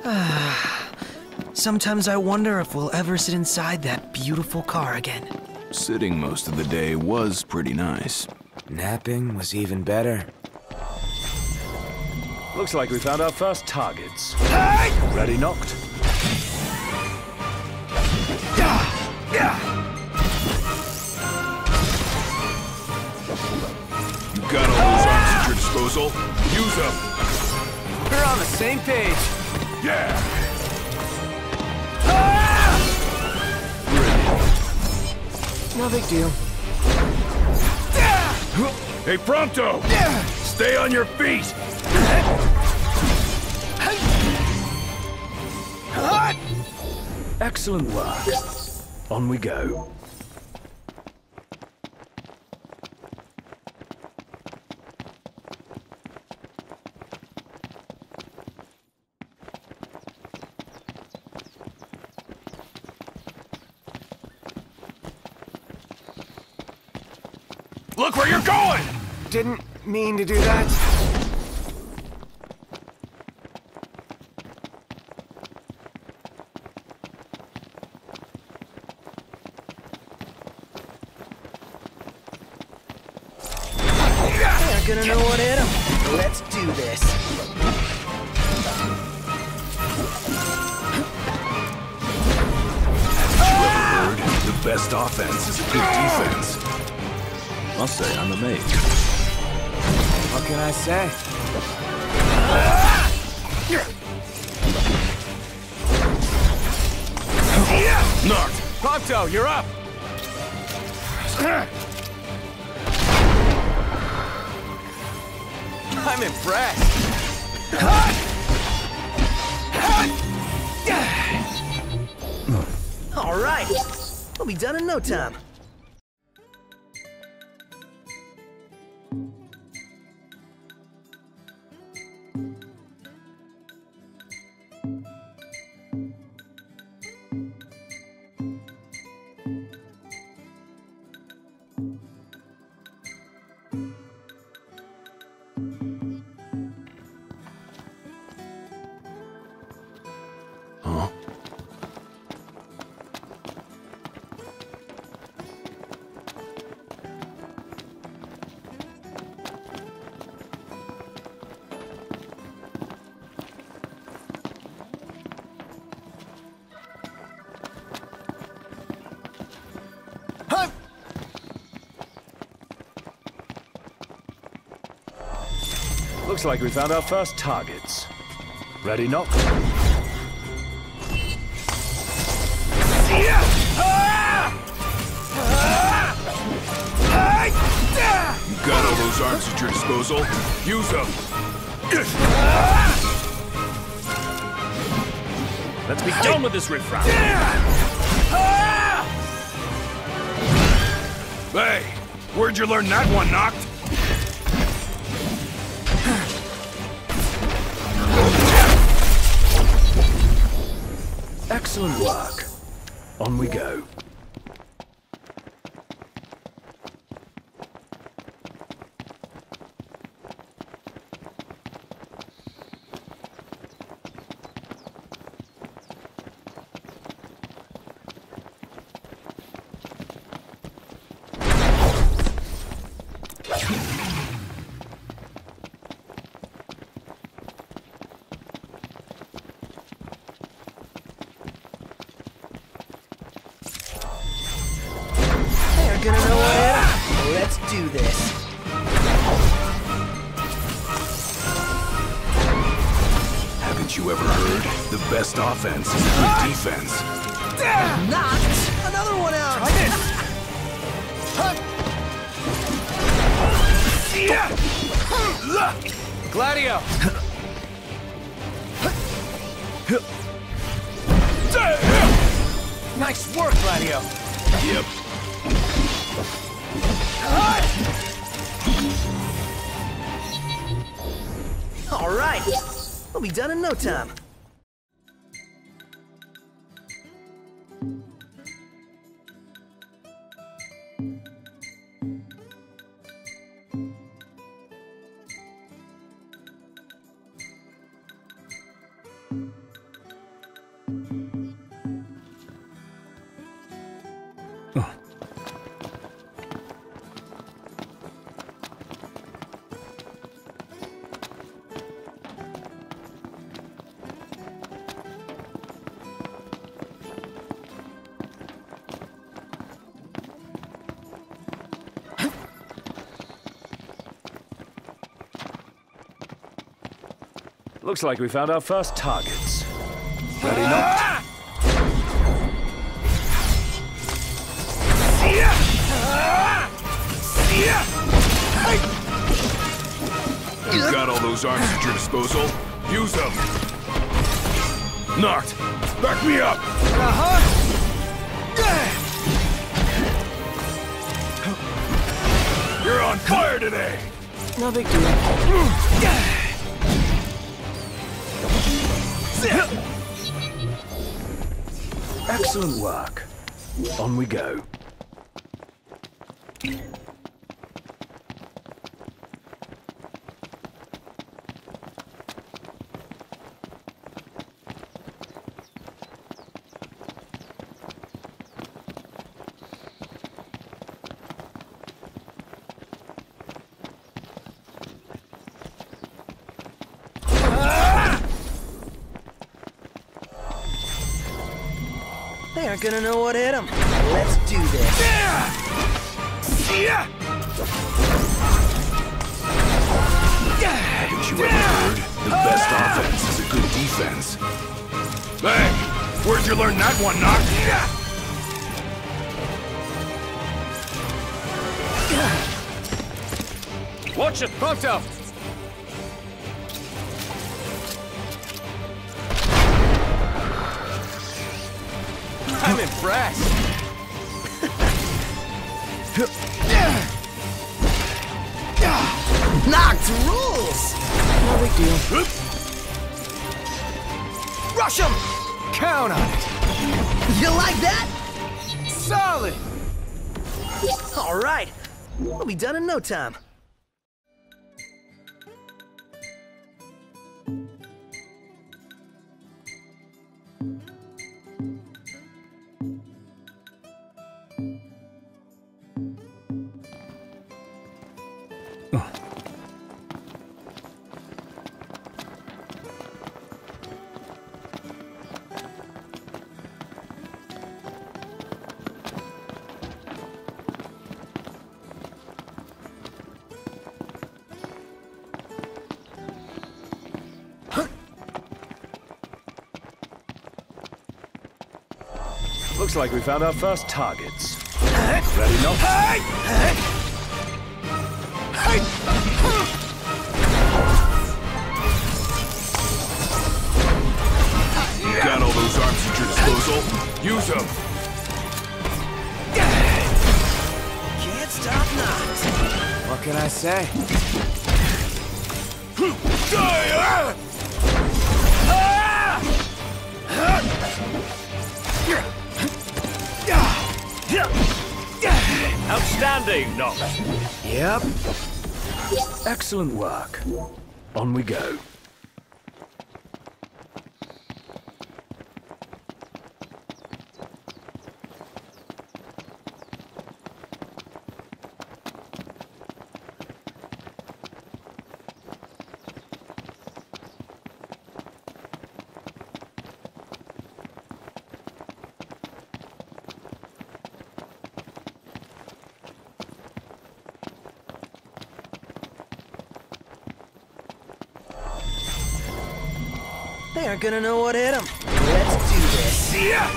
Sometimes I wonder if we'll ever sit inside that beautiful car again. Sitting most of the day was pretty nice. Napping was even better. Looks like we found our first targets. Ready Noct? Yeah! Yeah! You got all those arms at your disposal? Use them! We're on the same page. Yeah! No big deal. Hey, Prompto! Stay on your feet! Excellent work. On we go. Look where you're going! Didn't mean to do that. They're gonna know what hit 'em. Let's do this. Heard, the best offense is a good defense. Must say, I'm amazed. What can I say? Noct! Prompto, you're up! I'm impressed. All right. We'll be done in no time. Looks like we found our first targets. Ready Noct? You got all those arms at your disposal? Use them! Let's be done with this riffraff. Hey, where'd you learn that one, Noct? Excellent work. On we go. Offense is a good defense. Noct. Another one out. Gladio! Nice work, Gladio! Yep. All right. We'll be done in no time. Looks like we found our first targets. Ready, Noct? You've got all those arms at your disposal. Use them. Noct. Back me up. You're on fire today. No big deal. Excellent work. On we go. They aren't gonna know what hit them. Let's do this. Yeah! Haven't you ever heard? The best offense is a good defense. Hey, where'd you learn that one, Noct? Watch it! Prompto! I'm impressed. Noct rules! No big deal. Rush them! Count on it. You like that? Solid! All right. We'll be done in no time. Looks like we found our first targets. Ready, Noct? You've got all those arms at your disposal. Use them. Can't stop Noct. What can I say? Ah! Outstanding, Noct. Yep. Excellent work. On we go. They aren't gonna know what hit them. Let's do this. See ya!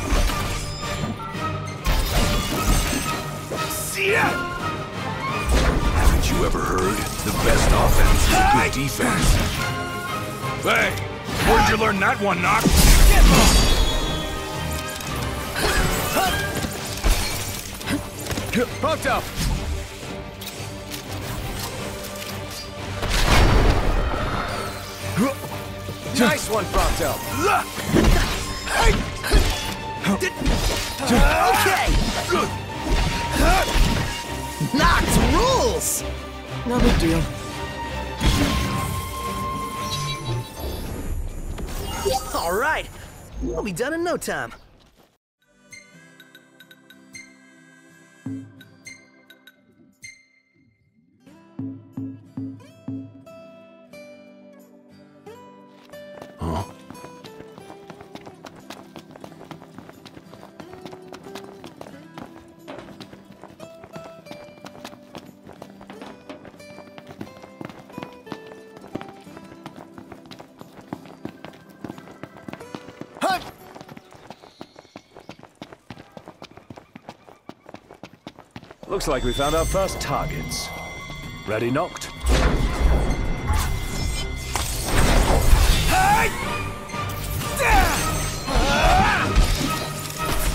See ya! Haven't you ever heard? The best offense is a good defense. Hey, where'd you learn that one, Noct? Pumped up. Nice one, Prompto. Okay! Noct rules! No big deal. All right, we'll be done in no time. Looks like we found our first targets. Ready Noct?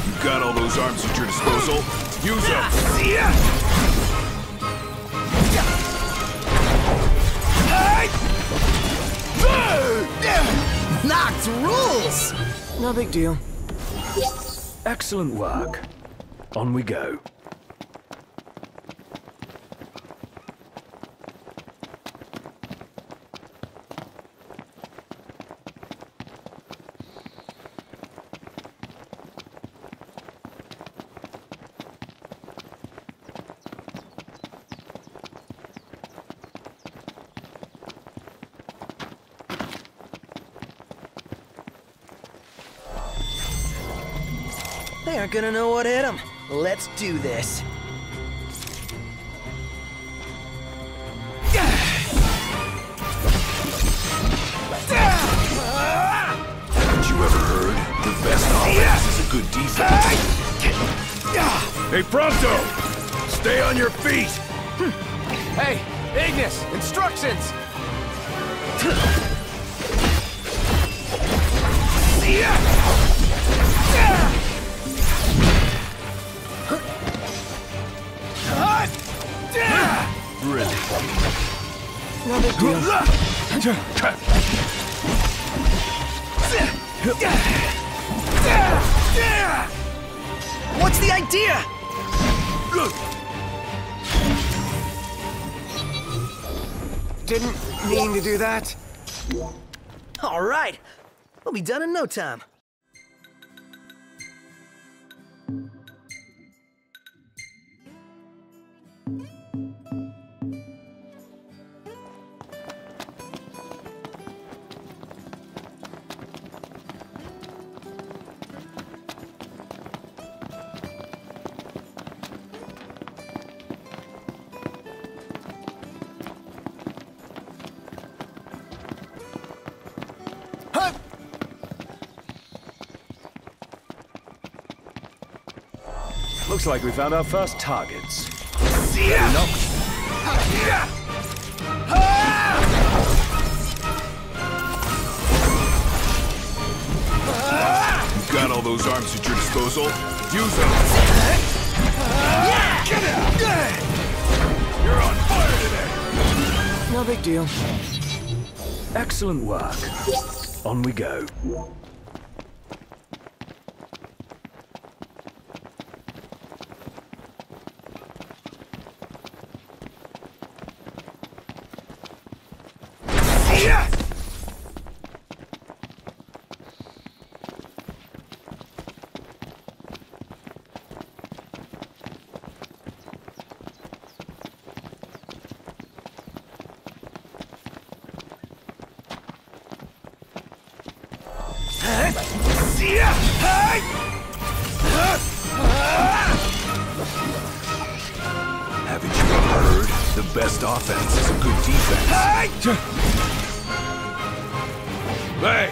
You got all those arms at your disposal? Use them. Noct rules! No big deal. Excellent work. On we go. They aren't gonna know what hit them. Let's do this. Haven't you ever heard? The best offense is a good defense. Hey, Prompto! Stay on your feet! Hey, Ignis, instructions! Brilliant. Deal. What's the idea? Didn't mean to do that. All right, we'll be done in no time. Huh! Looks like we found our first targets. Ready Noct? You got all those arms at your disposal? Use them! You're on fire today! No big deal. Excellent work. On we go. best offense is a good defense. Hey! Hey!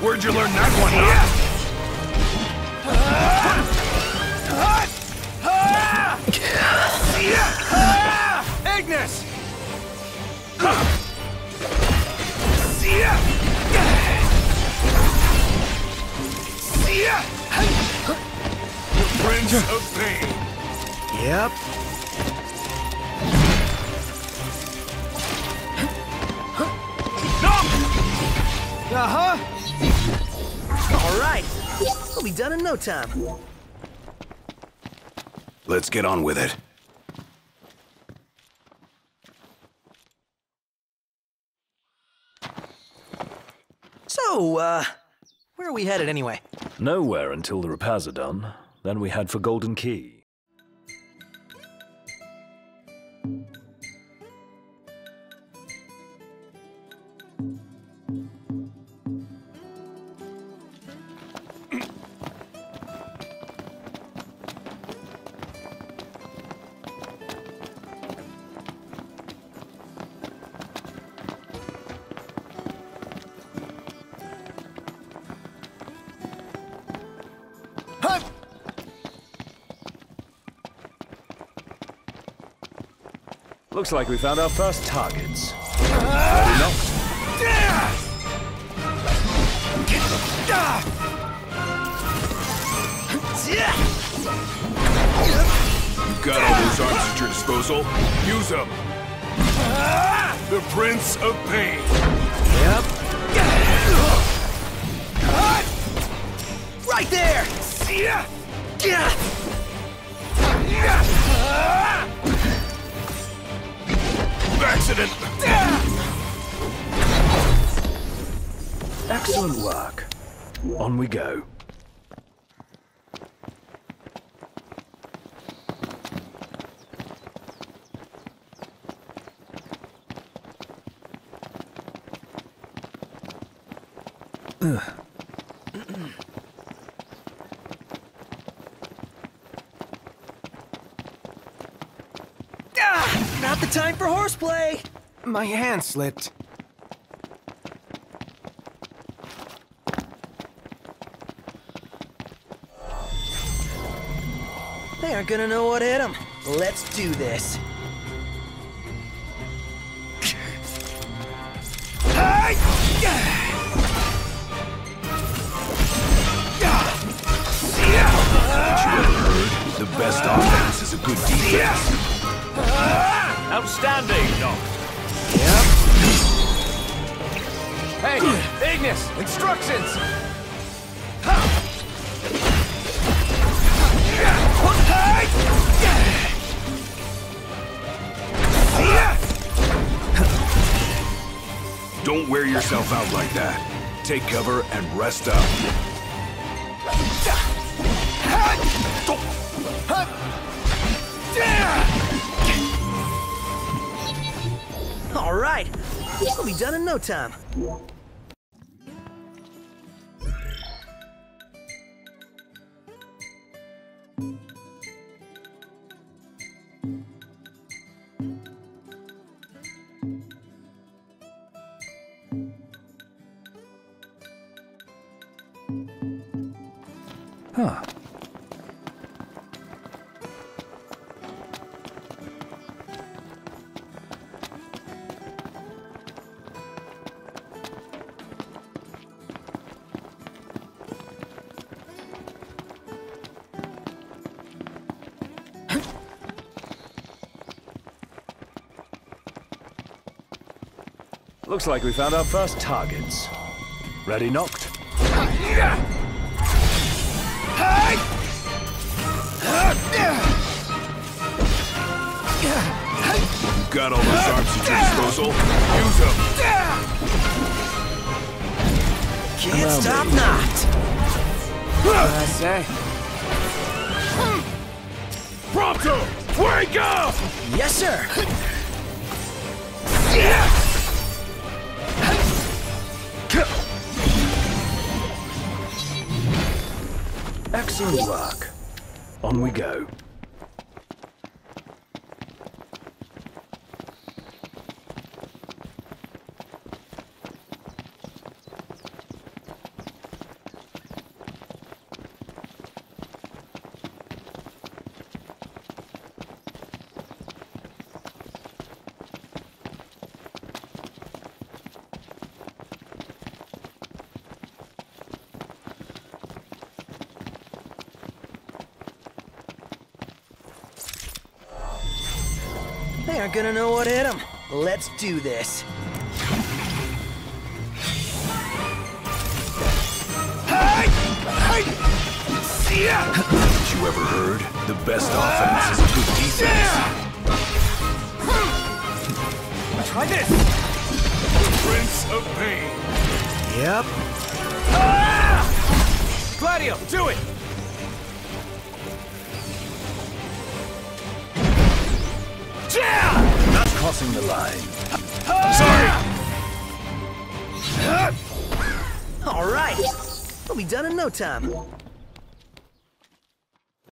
Where'd you learn that one, huh? Ignis. Prince of Pain. Yep. No time. Let's get on with it. So, uh, where are we headed anyway? Nowhere until the repairs are done. Then we head for Galdin Quay. Looks like we found our first targets. You've got all those arms at your disposal. Use them. The Prince of Pain. Yep. Right there! Accident. Excellent work. On we go. Ah, not the time for horseplay! My hand slipped. They aren't gonna know what hit them. Let's do this. Outstanding, Doc. Hey, Ignis, instructions! Don't wear yourself out like that. Take cover and rest up. All right. We'll be done in no time. Looks like we found our first targets. Ready Noct? You've got all those arms at your disposal. Use them. Can't stop Noct. I say. Prompto! Wake up! Yes, sir. Excellent work. On we go. Gonna know what hit him. Let's do this. Hey! See ya. Haven't you ever heard? The best offense is a good defense. Try this! Prince of Pain. Yep. Ah! Gladio, do it! Not crossing the line. I'm Sorry! All right. We'll be done in no time.